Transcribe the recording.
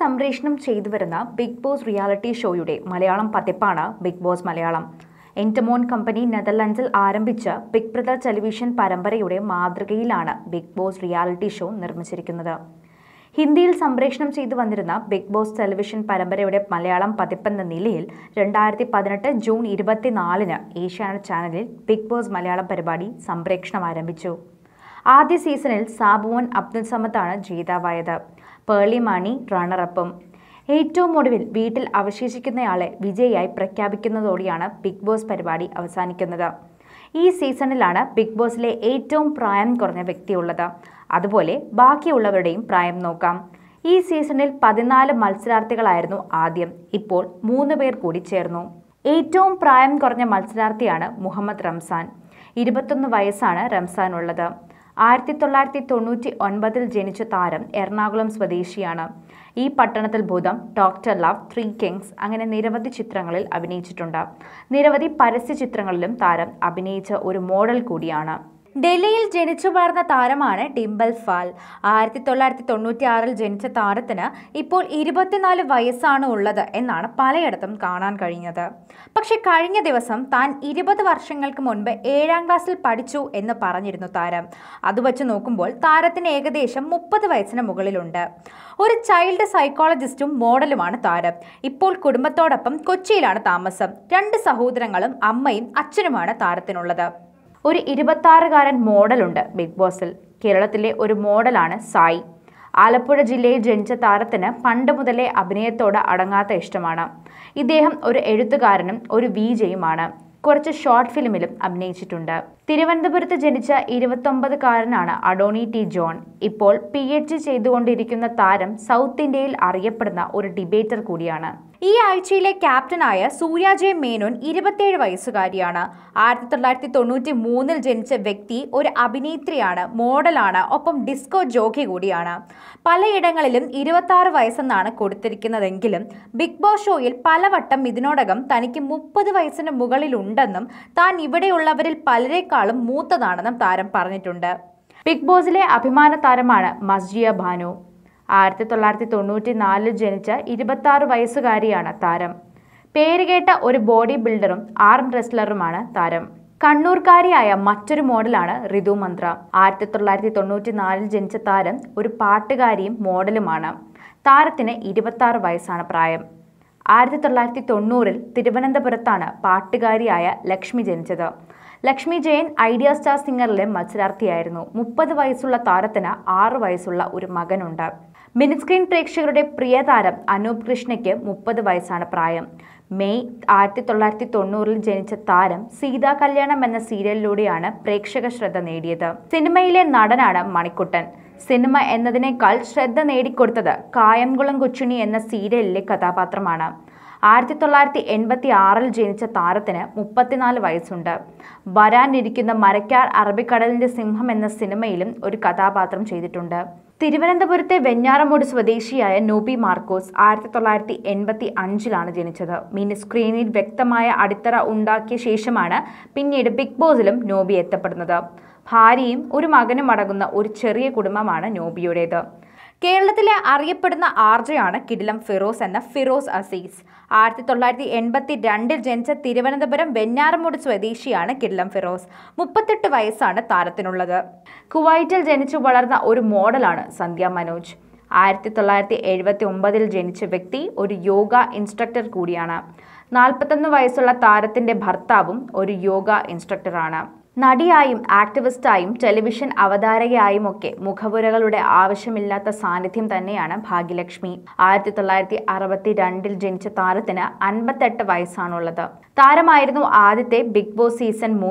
സംപ്രേഷണം ചെയ്തു വരുന്ന ബിഗ് ബോസ് റിയാലിറ്റി ഷോയുടെ മലയാളം പതിപ്പാണ് big boss Malayalam. Endemol company നെതർലൻഡ്സിൽ ആരംഭിച്ച ബിഗ് ബ്രദർ ടെലിവിഷൻ പരമ്പരയുടെ മാതൃകയിലാണ് ബിഗ് ബോസ് റിയാലിറ്റി ഷോ നിർമ്മിച്ചിരിക്കുന്നത്. ഹിന്ദിയിൽ സംപ്രേഷണം ചെയ്തു വന്നിരുന്ന ബിഗ് ബോസ് ടെലിവിഷൻ പരമ്പരയുടെ മലയാളം പതിപ്പെന്ന നിലയിൽ രണ്ടായിരത്തി പതിനെട്ട് ജൂൺ ഇരുപത്തിനാലിന് ഏഷ്യാനെറ്റ് ചാനലിൽ ബിഗ് ബോസ് മലയാളം പരിപാടി സംപ്രേഷണം ആരംഭിച്ചു. ആദ്യ സീസണിൽ സാബുവൻ അബ്ദുൽ സമത്താണ് ജേതാവായത്. പേളി മാണി റണ്ണറപ്പും. ഏറ്റവും ഒടുവിൽ വീട്ടിൽ അവശേഷിക്കുന്നയാളെ വിജയിയായി പ്രഖ്യാപിക്കുന്നതോടെയാണ് ബിഗ് ബോസ് പരിപാടി അവസാനിക്കുന്നത്. ഈ സീസണിലാണ് ബിഗ് ബോസിലെ ഏറ്റവും പ്രായം കുറഞ്ഞ വ്യക്തിയുള്ളത്. അതുപോലെ ബാക്കിയുള്ളവരുടെയും പ്രായം നോക്കാം. ഈ സീസണിൽ പതിനാല് മത്സരാർത്ഥികളായിരുന്നു ആദ്യം. ഇപ്പോൾ മൂന്ന് പേർ കൂടി ചേർന്നു. ഏറ്റവും പ്രായം കുറഞ്ഞ മത്സരാർത്ഥിയാണ് മുഹമ്മദ് റംസാൻ. ഇരുപത്തൊന്ന് വയസ്സാണ് റംസാനുള്ളത് ആയിരത്തി തൊള്ളായിരത്തി തൊണ്ണൂറ്റി ഒൻപതിൽ ജനിച്ച താരം എറണാകുളം സ്വദേശിയാണ്. ഈ പട്ടണത്തിൽ ഭൂതം ഡോക്ടർ ലവ് ത്രീ കിങ്സ് അങ്ങനെ നിരവധി ചിത്രങ്ങളിൽ അഭിനയിച്ചിട്ടുണ്ട്. നിരവധി പരസ്യ ചിത്രങ്ങളിലും താരം അഭിനയിച്ച ഒരു മോഡൽ കൂടിയാണ്. ഡൽഹിയിൽ ജനിച്ചു വളർന്ന താരമാണ് ഡിംബൽ ഫാൽ. ആയിരത്തി തൊള്ളായിരത്തി തൊണ്ണൂറ്റി ആറിൽ ജനിച്ച താരത്തിന് ഇപ്പോൾ ഇരുപത്തിനാല് വയസ്സാണ് ഉള്ളത് എന്നാണ് പലയിടത്തും കാണാൻ കഴിഞ്ഞത്. പക്ഷെ കഴിഞ്ഞ ദിവസം താൻ ഇരുപത് വർഷങ്ങൾക്ക് മുൻപ് ഏഴാം ക്ലാസ്സിൽ പഠിച്ചു എന്ന് പറഞ്ഞിരുന്നു താരം. അത് വച്ച് നോക്കുമ്പോൾ താരത്തിന് ഏകദേശം മുപ്പത് വയസ്സിന് മുകളിലുണ്ട്. ഒരു ചൈൽഡ് സൈക്കോളജിസ്റ്റും മോഡലുമാണ് താരം. ഇപ്പോൾ കുടുംബത്തോടൊപ്പം കൊച്ചിയിലാണ് താമസം. രണ്ട് സഹോദരങ്ങളും അമ്മയും അച്ഛനുമാണ് താരത്തിനുള്ളത്. ഒരു ഇരുപത്താറുകാരൻ മോഡലുണ്ട് ബിഗ് ബോസിൽ. കേരളത്തിലെ ഒരു മോഡലാണ് സായി. ആലപ്പുഴ ജില്ലയിൽ ജനിച്ച താരത്തിന് പണ്ട് മുതലേ അഭിനയത്തോട് അടങ്ങാത്ത ഇഷ്ടമാണ്. ഇദ്ദേഹം ഒരു എഴുത്തുകാരനും ഒരു വിജയുമാണ്. കുറച്ച് ഷോർട്ട് ഫിലിമിലും അഭിനയിച്ചിട്ടുണ്ട്. തിരുവനന്തപുരത്ത് ജനിച്ച ഇരുപത്തൊമ്പതുകാരനാണ് അഡോണി ടി ജോൺ. ഇപ്പോൾ പി എച്ച് ചെയ്തുകൊണ്ടിരിക്കുന്ന താരം സൗത്ത് ഇന്ത്യയിൽ അറിയപ്പെടുന്ന ഒരു ഡിബേറ്റർ കൂടിയാണ്. ഈ ആഴ്ചയിലെ ക്യാപ്റ്റനായ സൂര്യ ജെ മേനോൻ ഇരുപത്തിയേഴ് വയസ്സുകാരിയാണ്. ആയിരത്തി തൊള്ളായിരത്തി തൊണ്ണൂറ്റി മൂന്നിൽ ജനിച്ച വ്യക്തി ഒരു അഭിനേത്രിയാണ് മോഡലാണ് ഒപ്പം ഡിസ്കോ ജോക്കി കൂടിയാണ്. പലയിടങ്ങളിലും ഇരുപത്തി ആറ് വയസ്സെന്നാണ് കൊടുത്തിരിക്കുന്നതെങ്കിലും ബിഗ് ബോസ് ഷോയിൽ പലവട്ടം ഇതിനോടകം തനിക്ക് മുപ്പത് വയസ്സിന് മുകളിലുണ്ടെന്നും താൻ ഇവിടെയുള്ളവരിൽ പലരെക്കാളും മൂത്തതാണെന്നും താരം പറഞ്ഞിട്ടുണ്ട്. ബിഗ് ബോസിലെ അഭിമാന താരമാണ് മസ്ജിയ ഭാനു. ആയിരത്തി തൊള്ളായിരത്തി തൊണ്ണൂറ്റി നാലിൽ ജനിച്ച ഇരുപത്തി വയസ്സുകാരിയാണ് താരം. പേരുകേട്ട ഒരു ബോഡി ബിൽഡറും ആർം റെസ്ലറുമാണ് താരം. കണ്ണൂർക്കാരിയായ മറ്റൊരു മോഡലാണ് ഋതു മന്ത്ര. ആയിരത്തി തൊള്ളായിരത്തി തൊണ്ണൂറ്റി നാലിൽ ജനിച്ച താരം ഒരു പാട്ടുകാരിയും മോഡലുമാണ്. താരത്തിന് ഇരുപത്തി വയസ്സാണ് പ്രായം. ആയിരത്തി തൊള്ളായിരത്തി തൊണ്ണൂറിൽ തിരുവനന്തപുരത്താണ് പാട്ടുകാരിയായ ലക്ഷ്മി ജനിച്ചത്. ലക്ഷ്മി ജയൻ ഐഡിയ സ്റ്റാർ സിംഗറിലെ മത്സരാർത്ഥിയായിരുന്നു. മുപ്പത് വയസ്സുള്ള താരത്തിന് ആറ് വയസ്സുള്ള ഒരു മകനുണ്ട്. മിനിസ്ക്രീൻ പ്രേക്ഷകരുടെ പ്രിയ താരം അനൂപ് കൃഷ്ണയ്ക്ക് മുപ്പത് വയസ്സാണ് പ്രായം. മെയ് ആയിരത്തി തൊള്ളായിരത്തി തൊണ്ണൂറിൽ ജനിച്ച താരം സീതാ കല്യാണം എന്ന സീരിയലിലൂടെയാണ് പ്രേക്ഷക ശ്രദ്ധ നേടിയത്. സിനിമയിലെ നടനാണ് മണിക്കുട്ടൻ. സിനിമ എന്നതിനേക്കാൾ ശ്രദ്ധ നേടിക്കൊടുത്തത് കായംകുളം കൊച്ചുണ്ണി എന്ന സീരിയലിലെ കഥാപാത്രമാണ്. ആയിരത്തി തൊള്ളായിരത്തി എൺപത്തി ആറിൽ ജനിച്ച താരത്തിന് മുപ്പത്തിനാല് വയസ്സുണ്ട്. വരാനിരിക്കുന്ന മരക്കാർ അറബിക്കടലിന്റെ സിംഹം എന്ന സിനിമയിലും ഒരു കഥാപാത്രം ചെയ്തിട്ടുണ്ട്. തിരുവനന്തപുരത്തെ വെഞ്ഞാറമൂട് സ്വദേശിയായ നോബി മാർക്കോസ് ആയിരത്തി തൊള്ളായിരത്തി എൺപത്തി അഞ്ചിലാണ് ജനിച്ചത്. മിനി സ്ക്രീനിൽ വ്യക്തമായ അടിത്തറ ഉണ്ടാക്കിയ ശേഷമാണ് പിന്നീട് ബിഗ് ബോസിലും നോബി എത്തപ്പെടുന്നത്. ഭാര്യയും ഒരു മകനും അടങ്ങുന്ന ഒരു ചെറിയ കുടുംബമാണ് നോബിയുടേത്. കേരളത്തിലെ അറിയപ്പെടുന്ന ആർജയാണ് കിടിലം ഫിറോസ് എന്ന ഫിറോസ് അസീസ്. ആയിരത്തി തൊള്ളായിരത്തി എൺപത്തി രണ്ടിൽ ജനിച്ച തിരുവനന്തപുരം വെഞ്ഞാറമൂട് സ്വദേശിയാണ് കിടിലം ഫിറോസ്. മുപ്പത്തെട്ട് വയസ്സാണ് താരത്തിനുള്ളത്. കുവൈറ്റിൽ ജനിച്ചു വളർന്ന ഒരു മോഡലാണ് സന്ധ്യ മനോജ്. ആയിരത്തി തൊള്ളായിരത്തി എഴുപത്തി ഒമ്പതിൽ ജനിച്ച വ്യക്തി ഒരു യോഗ ഇൻസ്ട്രക്ടർ കൂടിയാണ്. നാൽപ്പത്തൊന്ന് വയസ്സുള്ള താരത്തിന്റെ ഭർത്താവും ഒരു യോഗ ഇൻസ്ട്രക്ടറാണ്. നടിയായും ആക്ടിവിസ്റ്റായും ടെലിവിഷൻ അവതാരകയായും ഒക്കെ മുഖപുരകളുടെ ആവശ്യമില്ലാത്ത സാന്നിധ്യം തന്നെയാണ് ഭാഗ്യലക്ഷ്മി. ആയിരത്തി തൊള്ളായിരത്തി അറുപത്തി രണ്ടിൽ ജനിച്ച താരത്തിന് അൻപത്തെട്ട് വയസ്സാണുള്ളത്. താരമായിരുന്നു ആദ്യത്തെ ബിഗ് ബോസ് സീസൺ മൂന്ന്